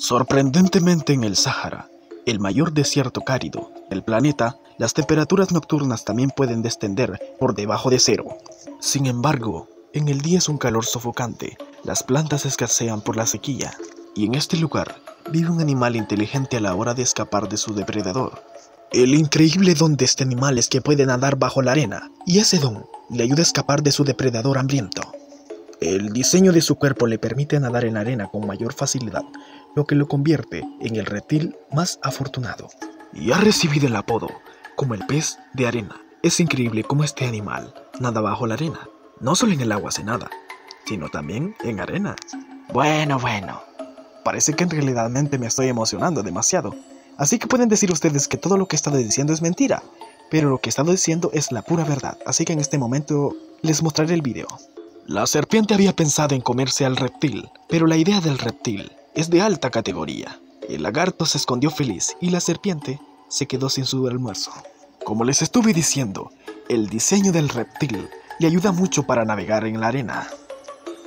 Sorprendentemente en el Sáhara, el mayor desierto cárido del planeta, las temperaturas nocturnas también pueden descender por debajo de cero. Sin embargo, en el día es un calor sofocante, las plantas escasean por la sequía, y en este lugar vive un animal inteligente a la hora de escapar de su depredador. El increíble don de este animal es que puede nadar bajo la arena, y ese don le ayuda a escapar de su depredador hambriento. El diseño de su cuerpo le permite nadar en la arena con mayor facilidad, lo que lo convierte en el reptil más afortunado. Y ha recibido el apodo como el pez de arena. Es increíble cómo este animal nada bajo la arena. No solo en el agua se nada, sino también en arena. Bueno, bueno. Parece que en realidad me estoy emocionando demasiado. Así que pueden decir ustedes que todo lo que he estado diciendo es mentira. Pero lo que he estado diciendo es la pura verdad. Así que en este momento les mostraré el video. La serpiente había pensado en comerse al reptil, pero la idea del reptil es de alta categoría. El lagarto se escondió feliz y la serpiente se quedó sin su almuerzo. Como les estuve diciendo, el diseño del reptil le ayuda mucho para navegar en la arena.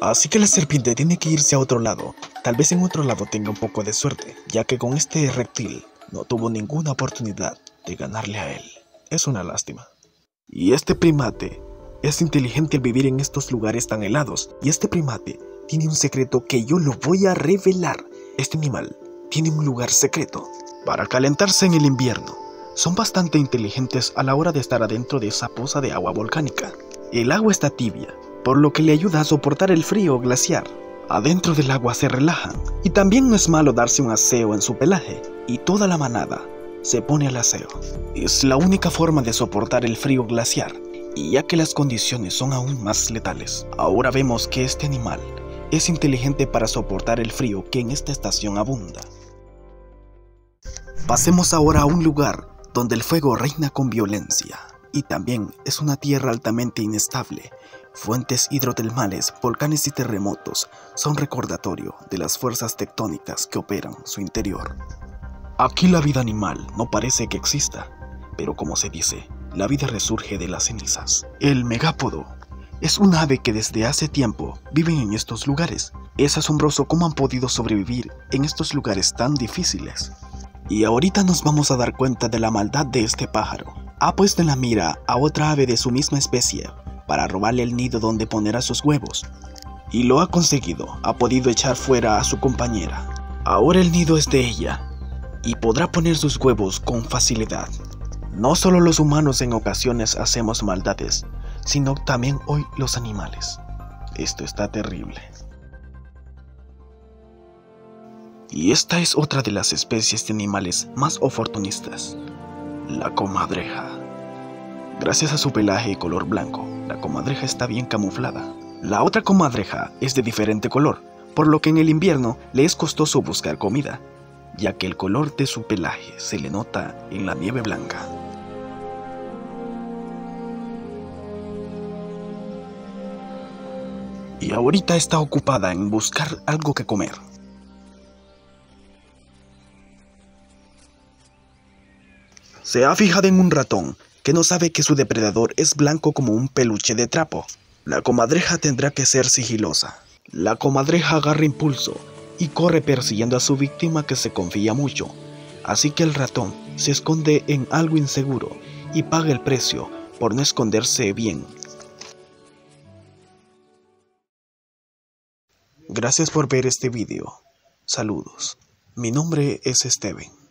Así que la serpiente tiene que irse a otro lado. Tal vez en otro lado tenga un poco de suerte, ya que con este reptil no tuvo ninguna oportunidad de ganarle a él. Es una lástima. Y este primate es inteligente al vivir en estos lugares tan helados, y este primate tiene un secreto que yo lo voy a revelar. Este animal tiene un lugar secreto para calentarse en el invierno. Son bastante inteligentes a la hora de estar adentro de esa poza de agua volcánica. El agua está tibia, por lo que le ayuda a soportar el frío glaciar. Adentro del agua se relajan, y también no es malo darse un aseo en su pelaje, y toda la manada se pone al aseo. Es la única forma de soportar el frío glaciar, y ya que las condiciones son aún más letales, ahora vemos que este animal es inteligente para soportar el frío que en esta estación abunda. Pasemos ahora a un lugar donde el fuego reina con violencia y también es una tierra altamente inestable. Fuentes hidrotermales, volcanes y terremotos son recordatorio de las fuerzas tectónicas que operan su interior. Aquí la vida animal no parece que exista, pero como se dice, la vida resurge de las cenizas. El megápodo es un ave que desde hace tiempo vive en estos lugares. Es asombroso cómo han podido sobrevivir en estos lugares tan difíciles. Y ahorita nos vamos a dar cuenta de la maldad de este pájaro. Ha puesto en la mira a otra ave de su misma especie para robarle el nido donde ponerá sus huevos. Y lo ha conseguido, ha podido echar fuera a su compañera. Ahora el nido es de ella y podrá poner sus huevos con facilidad. No solo los humanos en ocasiones hacemos maldades, sino también hoy los animales. Esto está terrible. Y esta es otra de las especies de animales más oportunistas, la comadreja. Gracias a su pelaje y color blanco, la comadreja está bien camuflada. La otra comadreja es de diferente color, por lo que en el invierno le es costoso buscar comida, ya que el color de su pelaje se le nota en la nieve blanca. Y ahorita está ocupada en buscar algo que comer. Se ha fijado en un ratón que no sabe que su depredador es blanco como un peluche de trapo. La comadreja tendrá que ser sigilosa. La comadreja agarra impulso y corre persiguiendo a su víctima que se confía mucho. Así que el ratón se esconde en algo inseguro y paga el precio por no esconderse bien Gracias por ver este video. Saludos. Mi nombre es Steven.